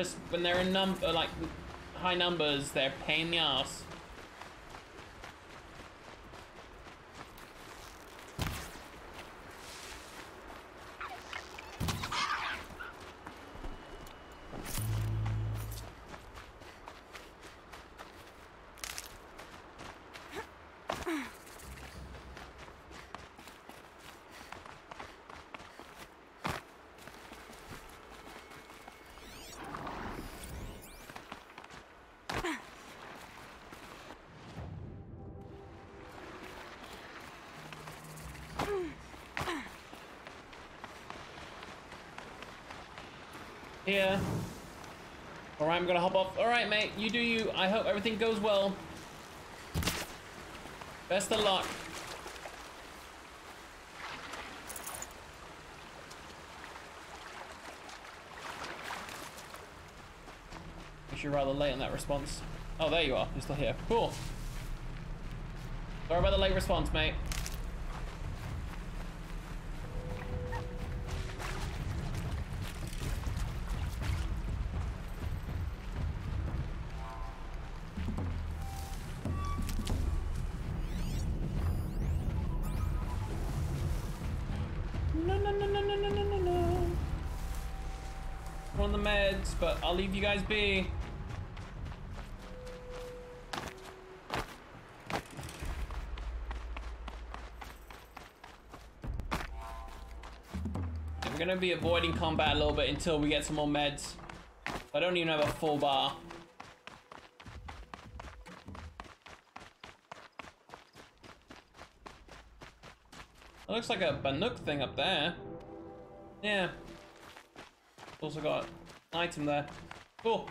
Just when they're in num uh, like high numbers, they're pain in the ass. Here. I'm gonna hop off. Alright, mate, you do you. I hope everything goes well. Best of luck. You're rather late on that response. Oh, there you are. You're still here. Cool. Sorry about the late response, mate. I'll leave you guys be. I'm gonna be avoiding combat a little bit until we get some more meds. I don't even have a full bar. It looks like a Banuk thing up there. Yeah. Also got item there. Cool.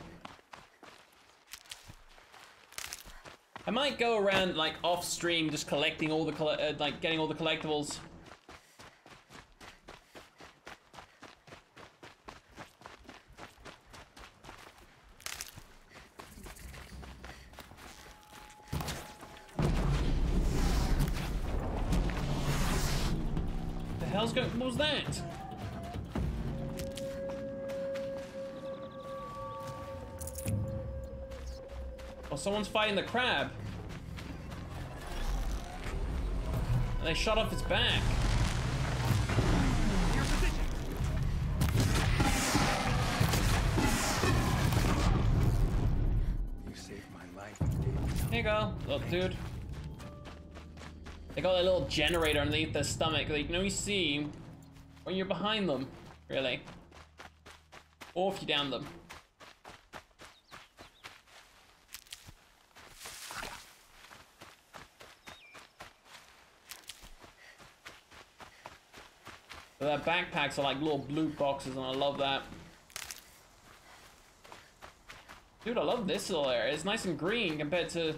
I might go around like off stream just collecting all the uh, like getting all the collectibles. Someone's fighting the crab. And they shot off its back. You saved my life. Here you go, little dude. They got a little generator underneath their stomach that you can only see when you're behind them, really. Or if you down them. But their backpacks are like little blue boxes and I love that. Dude, I love this little area. It's nice and green compared to.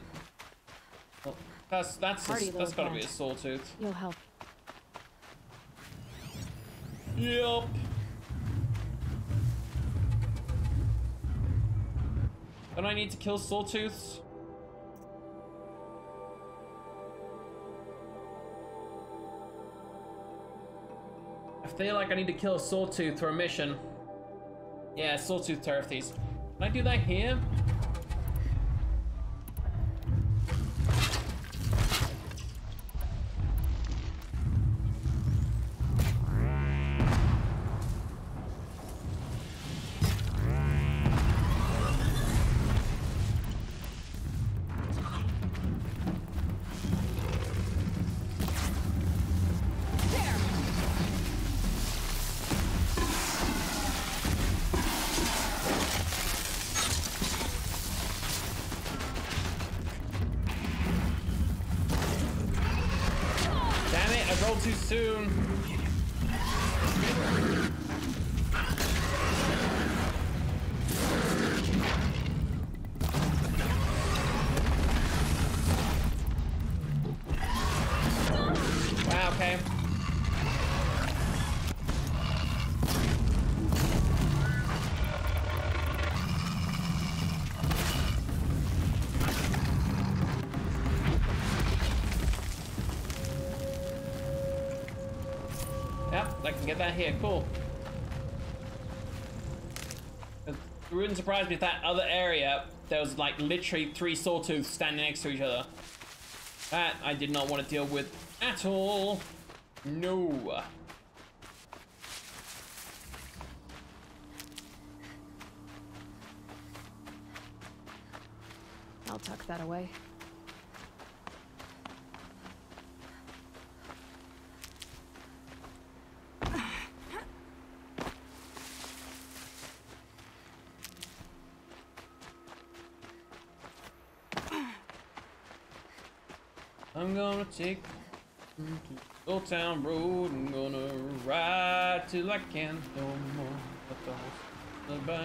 Well, that's that's a, that's gotta be a sawtooth. You'll help. Yep. Don't I need to kill sawtooths? Feel like I need to kill a sawtooth for a mission. Yeah, sawtooth turf these. Can I do that here? Too soon. I can get that here. Cool. It wouldn't surprise me if that other area, there was like literally three sawtooths standing next to each other. That I did not want to deal with at all. No. I'll tuck that away. I'm gonna take to Old Town Road. I'm gonna ride till I can't no more. Let the horse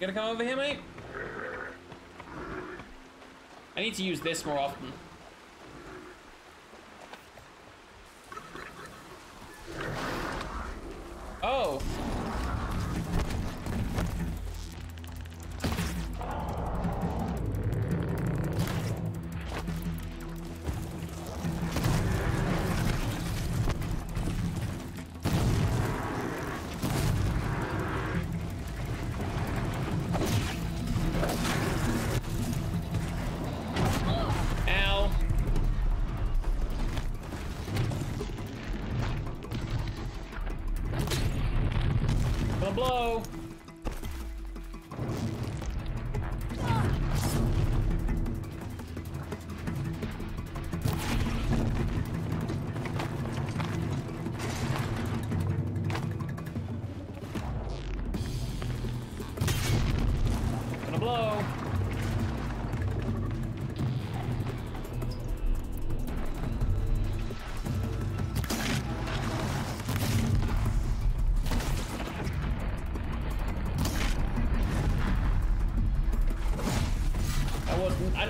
gonna come over here, mate? I need to use this more often.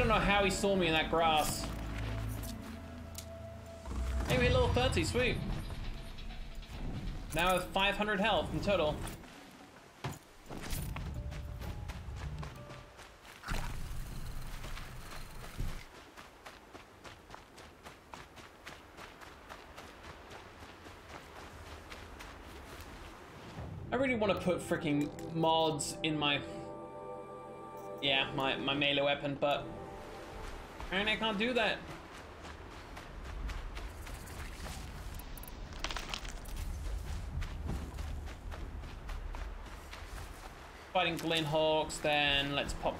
Don't know how he saw me in that grass. Maybe a little 30, sweet. Now with 500 health in total. I really want to put freaking mods in my yeah, my, my melee weapon, but apparently I can't do that. Fighting Glinthawks, then let's pop.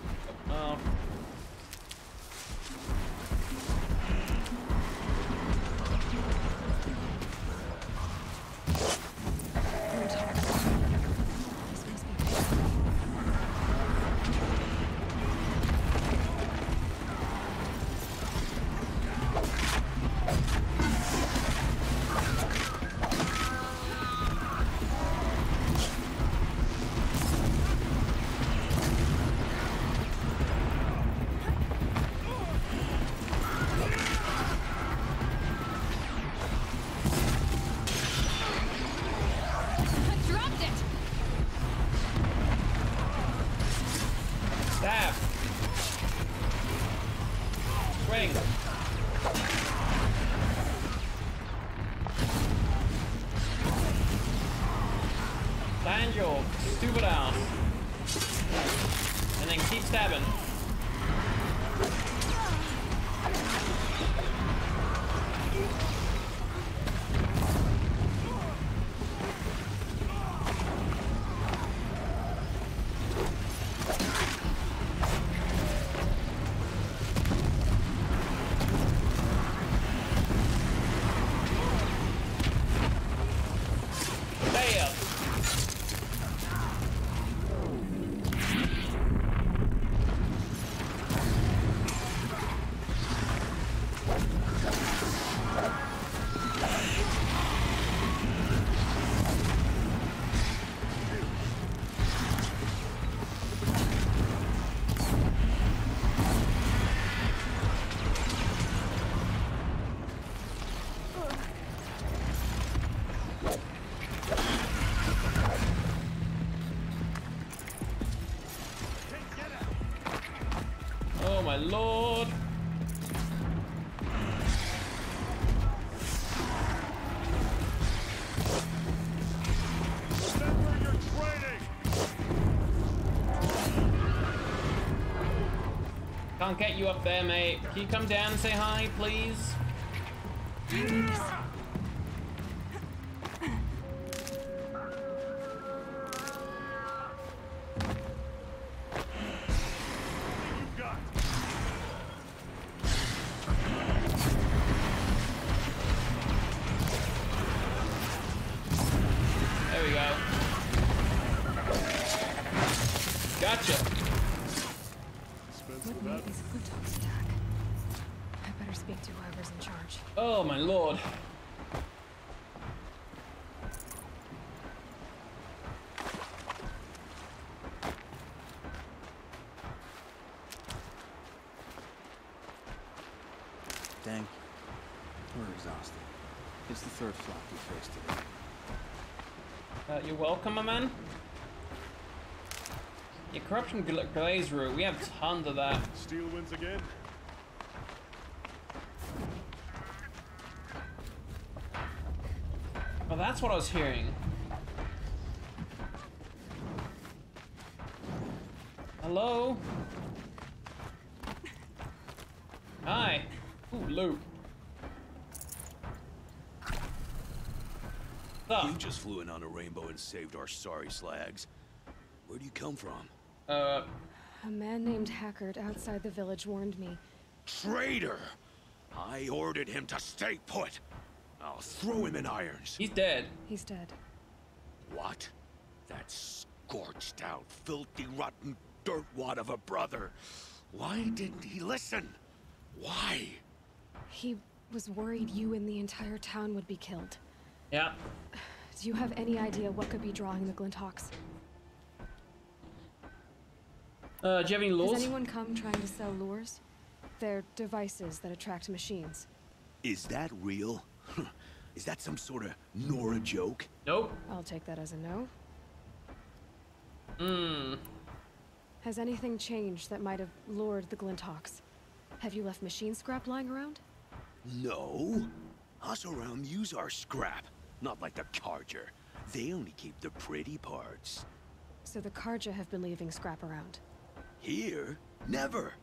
Can't get you up there, mate. Can you come down and say hi, please? There we go. Gotcha. What made these attack? I better speak to whoever's in charge. Oh my lord. Thank you. We're exhausted. It's the third flop we faced today. Uh, you're welcome, my man. Yeah, corruption gla- glaze route. We have tons of that. Steel wins again. Well, that's what I was hearing. Hello? Hi. Ooh, loot. You just flew in on a rainbow and saved our sorry slags. Where do you come from? Uh, A man named Hackard outside the village warned me. Traitor! I ordered him to stay put. I'll throw him in irons. he's dead. He's dead. What? That scorched out, filthy, rotten dirtwad of a brother. Why didn't he listen? Why? He was worried you and the entire town would be killed. Yeah. Do you have any idea what could be drawing the Glinthawks? Uh, do you have any Has anyone come trying to sell lures? They're devices that attract machines. Is that real? Is that some sort of Nora joke? Nope. I'll take that as a no. Hmm. Has anything changed that might have lured the Glinthawks? Have you left machine scrap lying around? No. Us around use our scrap. Not like the Carja. They only keep the pretty parts. So the Carja have been leaving scrap around. Here? Never.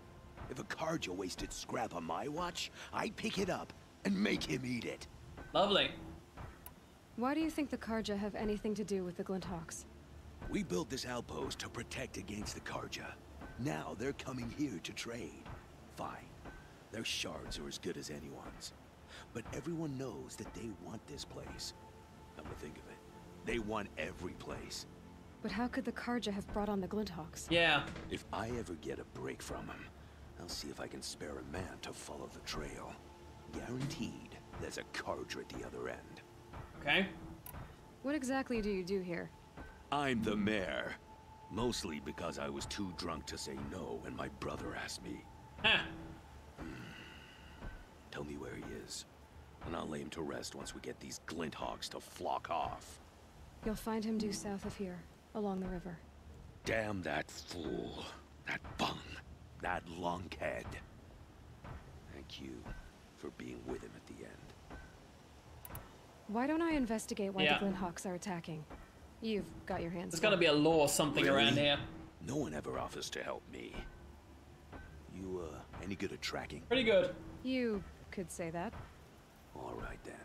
If a Carja wasted scrap on my watch, I'd pick it up and make him eat it. Lovely. Why do you think the Carja have anything to do with the Glinthawks? We built this outpost to protect against the Carja. Now they're coming here to trade. Fine. Their shards are as good as anyone's. But everyone knows that they want this place. Come to think of it, they want every place. But how could the Carja have brought on the Glinthawks? Yeah. If I ever get a break from them, I'll see if I can spare a man to follow the trail. Guaranteed, there's a Carja at the other end. Okay. What exactly do you do here? I'm the mayor. Mostly because I was too drunk to say no when my brother asked me. Huh. Hmm. Tell me where he is, and I'll lay him to rest once we get these Glinthawks to flock off. You'll find him due south of here, along the river. Damn that fool. That bung. That lunkhead. Thank you for being with him at the end. Why don't I investigate why Yeah. the Glinthawks are attacking? You've got your hands There's got to be a law or something around Really? here. No one ever offers to help me. You, uh, any good at tracking? Pretty good. You could say that. All right then.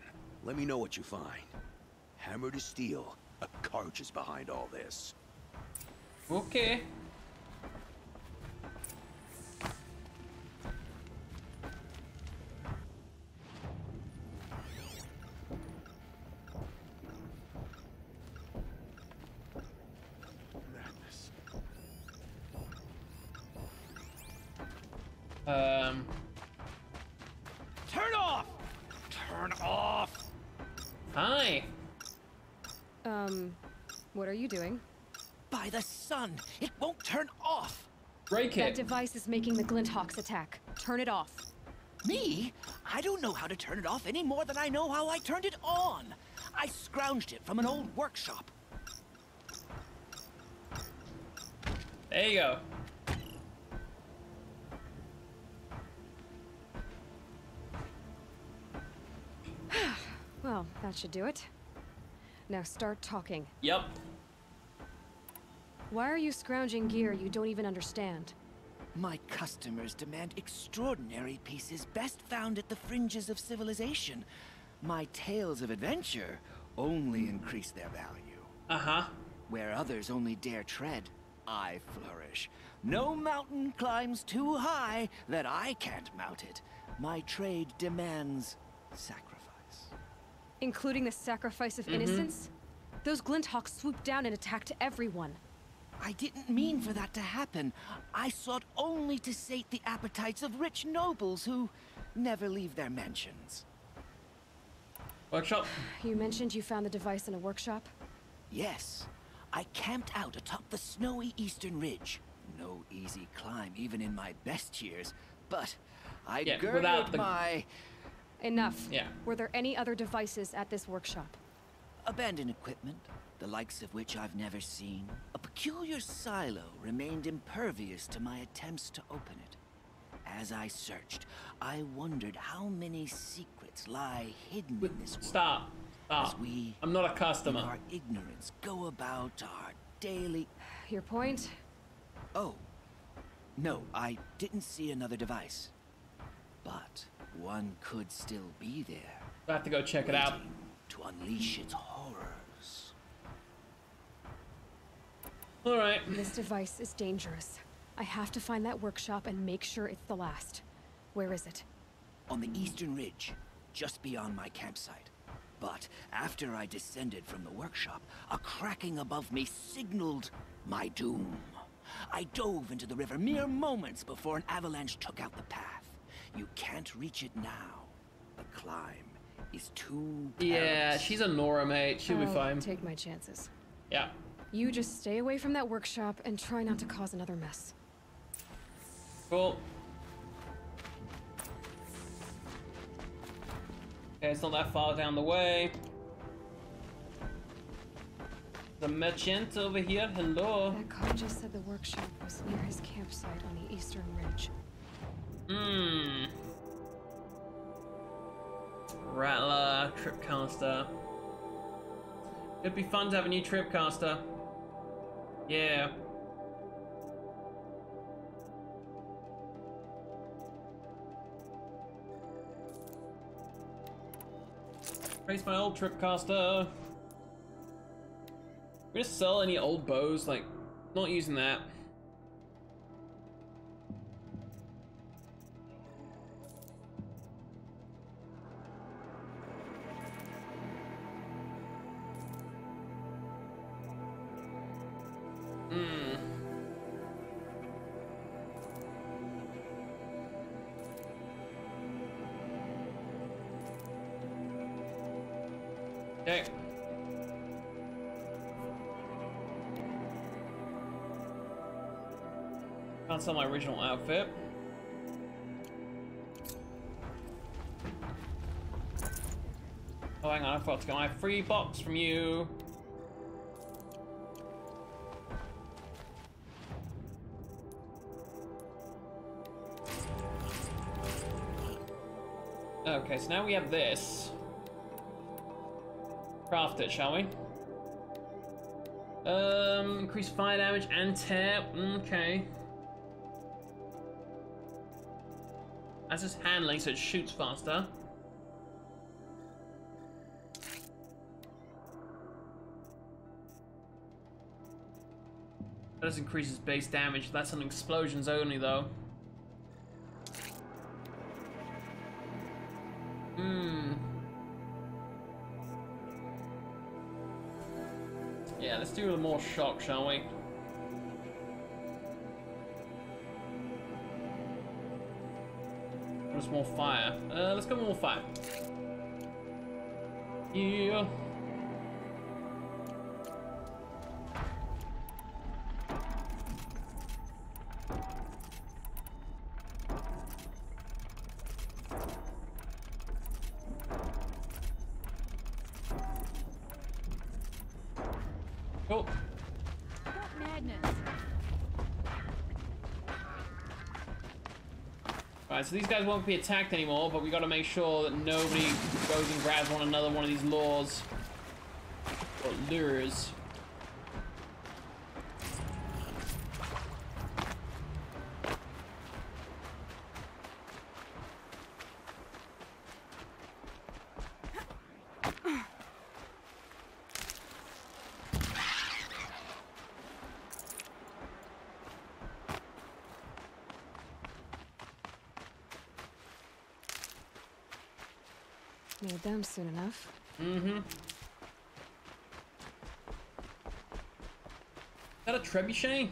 Let me know what you find. Hammer to steel. A Karj is behind all this. Okay. Um. Turn off! Turn off! Hi. Um, what are you doing? By the sun! It won't turn off! Break That it. That device is making the Glinthawks attack. Turn it off. Me? I don't know how to turn it off any more than I know how I turned it on! I scrounged it from an old workshop. There you go. Well, that should do it. Now start talking. Yep. Why are you scrounging gear you don't even understand? My customers demand extraordinary pieces best found at the fringes of civilization. My tales of adventure only increase their value. Uh-huh. Where others only dare tread, I flourish. No mountain climbs too high that I can't mount it. My trade demands sacrifice. Including the sacrifice of mm-hmm. innocence? Those Glinthawks swooped down and attacked everyone. I didn't mean for that to happen. I sought only to sate the appetites of rich nobles who never leave their mansions. Workshop. You mentioned you found the device in a workshop? Yes, I camped out atop the snowy eastern ridge. No easy climb, even in my best years. But I Yeah, girded without the- my Enough. Yeah. Were there any other devices at this workshop? abandoned equipment, the likes of which I've never seen. A peculiar silo remained impervious to my attempts to open it. As I searched, I wondered how many secrets lie hidden in this world. Stop. As Stop. we, I'm not a in customer. our ignorance, go about our daily. Your point? Oh, no, I didn't see another device. But one could still be there, I have to go check it out. to unleash its horrors. All right. This device is dangerous. I have to find that workshop and make sure it's the last. Where is it? on the eastern ridge, just beyond my campsite. But after I descended from the workshop, a cracking above me signaled my doom. I dove into the river mere moments before an avalanche took out the path. You can't reach it now. The climb is too Yeah, she's a Nora, mate. She'll be I'll fine. Take my chances. Yeah. You just stay away from that workshop and try not to cause another mess. Cool. Okay, it's not that far down the way. The merchant over here. Hello. That car just said the workshop was near his campsite on the eastern ridge. Hmm. Rattler, Tripcaster. It'd be fun to have a new Tripcaster. Yeah. Replace my old Tripcaster. We just sell any old bows, like, not using that. Okay. Can't sell my original outfit. Oh, hang on, I forgot to get my free box from you. Okay, so now we have this. Craft it, shall we? Um, increase fire damage and tear. Okay. That's just handling, so it shoots faster. That does increase its base damage. That's on explosions only, though. Let's do a more shock, shall we? Just more fire. Uh, let's go more fire. Yeah. So these guys won't be attacked anymore, but we gotta make sure that nobody goes and grabs one another one of these lures. Or lures. Need them soon enough. Mm-hmm. Is that a trebuchet?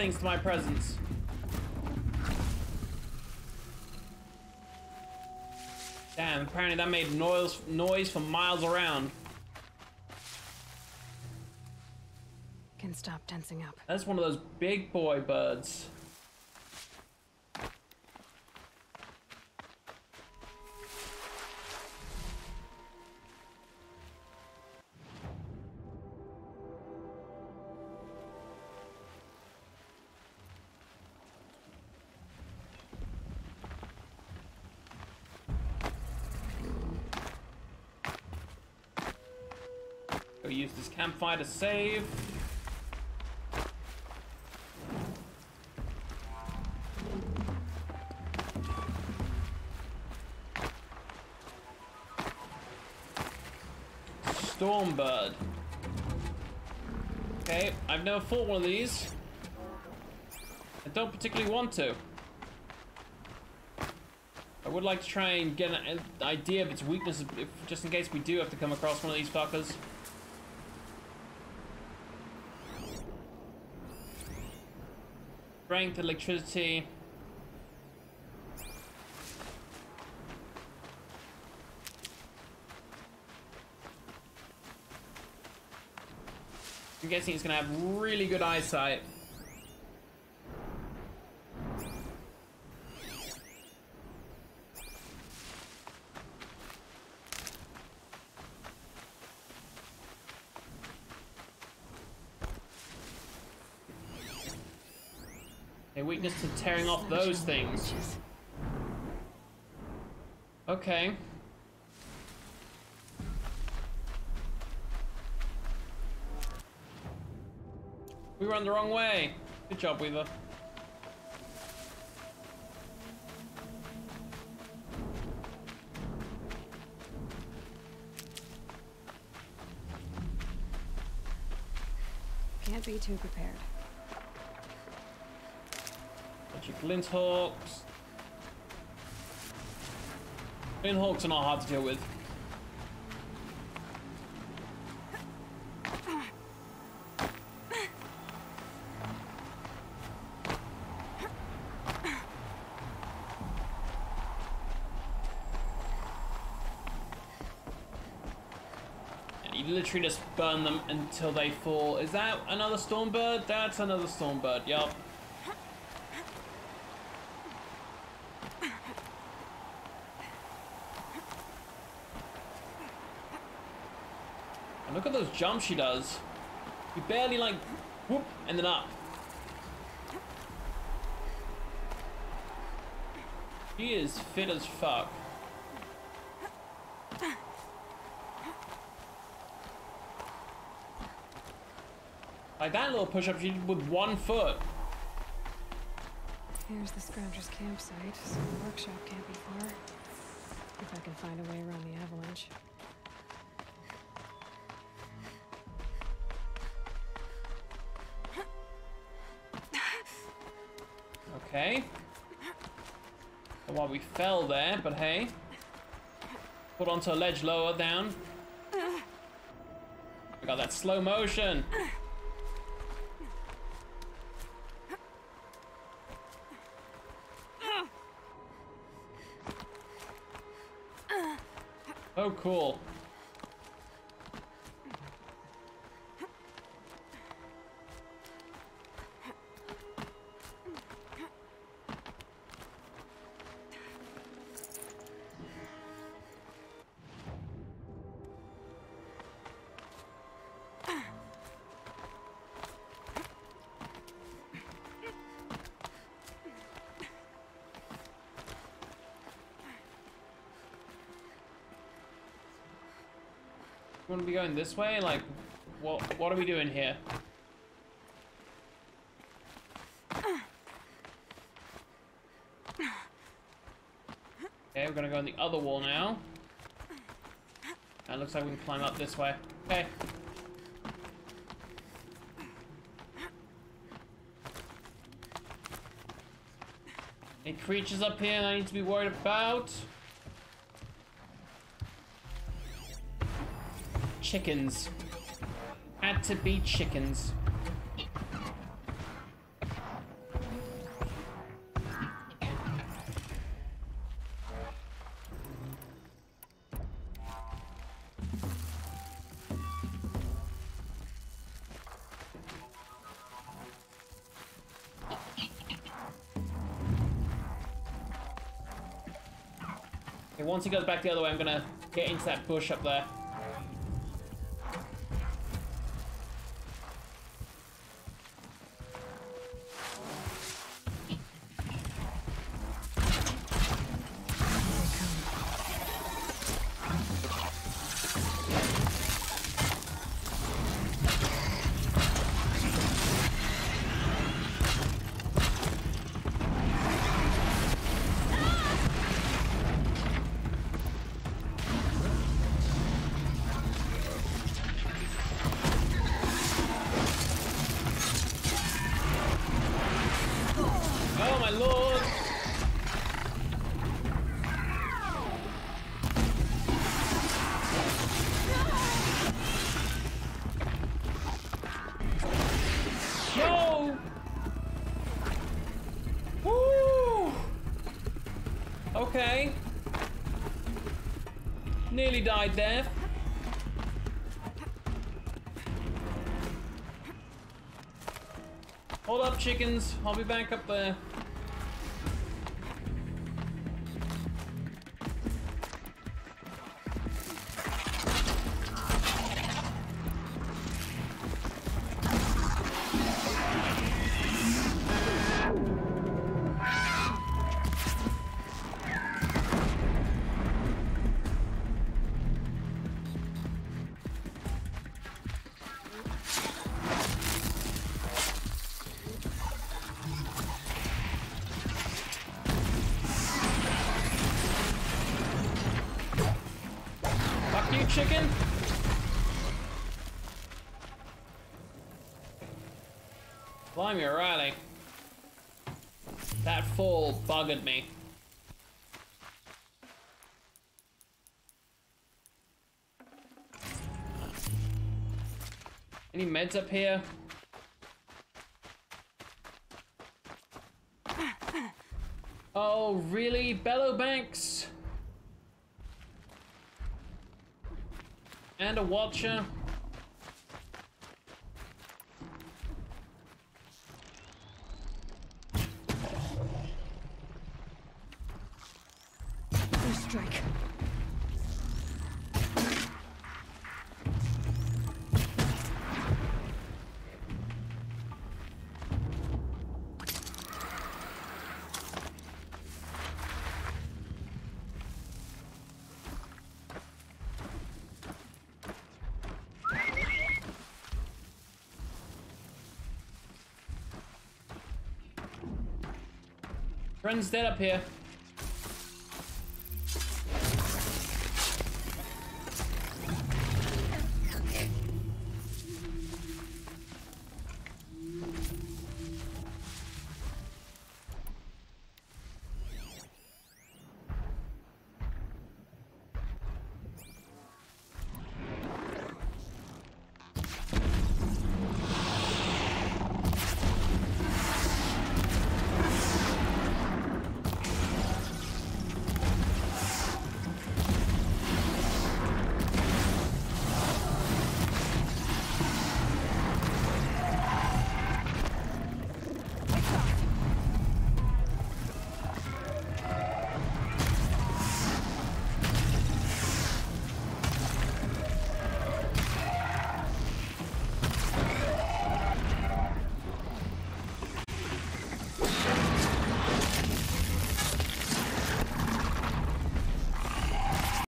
A lot of things to my presence. Damn, apparently that made noise noise for miles around. Can stop tensing up. That's one of those big boy birds. Campfire to save. Stormbird. Okay, I've never fought one of these. I don't particularly want to. I would like to try and get an idea of its weaknesses, if, just in case we do have to come across one of these fuckers. Strength, electricity. I'm guessing it's gonna have really good eyesight. A weakness to tearing off those things. Okay. We run the wrong way. Good job, Weaver. Can't be too prepared. Bunch of glint hawks. Glint hawks are not hard to deal with. And you literally just burn them until they fall. Is that another stormbird? That's another stormbird, yup. And look at jumps she does. You barely like whoop and then up. She is fit as fuck. Like that little push-up she did with one foot. Here's the Scrounger's campsite, so the workshop can't be far. If I can find a way around the avalanche. Okay. Well, while we fell there, but hey. Put onto a ledge lower down. We got that slow motion. Oh, cool. Want to be going this way? Like, what, what are we doing here? Okay, we're gonna go on the other wall now. It looks like we can climb up this way. Okay. Any creatures up here I need to be worried about? Chickens. Had to be chickens. Once he goes back the other way, I'm gonna get into that bush up there. Okay. Nearly died there. Hold up, chickens. I'll be back up there. Buggered me. Any meds up here? Oh, really? Bellowbacks? And a watcher. Friend's dead up here.